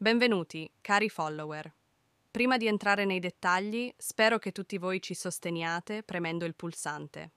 Benvenuti, cari follower. Prima di entrare nei dettagli, spero che tutti voi ci sosteniate premendo il pulsante.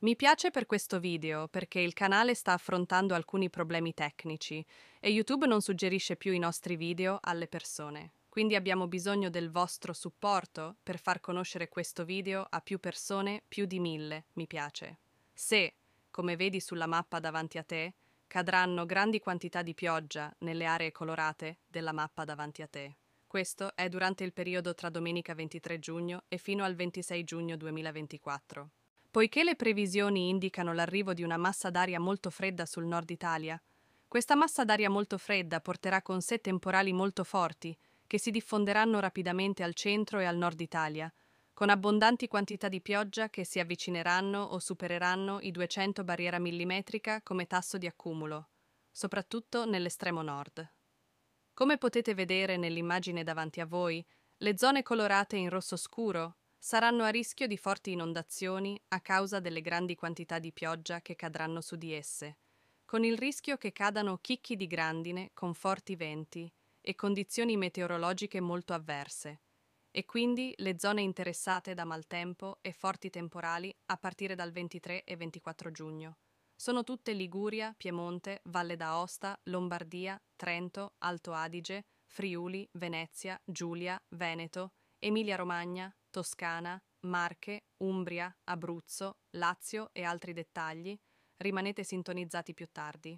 Mi piace per questo video perché il canale sta affrontando alcuni problemi tecnici e YouTube non suggerisce più i nostri video alle persone. Quindi abbiamo bisogno del vostro supporto per far conoscere questo video a più persone, più di mille, mi piace. Se, come vedi sulla mappa davanti a te, cadranno grandi quantità di pioggia nelle aree colorate della mappa davanti a te. Questo è durante il periodo tra domenica 23 giugno e fino al 26 giugno 2024. Poiché le previsioni indicano l'arrivo di una massa d'aria molto fredda sul nord Italia, questa massa d'aria molto fredda porterà con sé temporali molto forti che si diffonderanno rapidamente al centro e al nord Italia, con abbondanti quantità di pioggia che si avvicineranno o supereranno i 200 barriera millimetrica come tasso di accumulo, soprattutto nell'estremo nord. Come potete vedere nell'immagine davanti a voi, le zone colorate in rosso scuro saranno a rischio di forti inondazioni a causa delle grandi quantità di pioggia che cadranno su di esse, con il rischio che cadano chicchi di grandine con forti venti e condizioni meteorologiche molto avverse, e quindi le zone interessate da maltempo e forti temporali a partire dal 23 e 24 giugno. Sono tutte Liguria, Piemonte, Valle d'Aosta, Lombardia, Trento, Alto Adige, Friuli, Venezia, Giulia, Veneto, Emilia-Romagna, Toscana, Marche, Umbria, Abruzzo, Lazio e altri dettagli. Rimanete sintonizzati più tardi.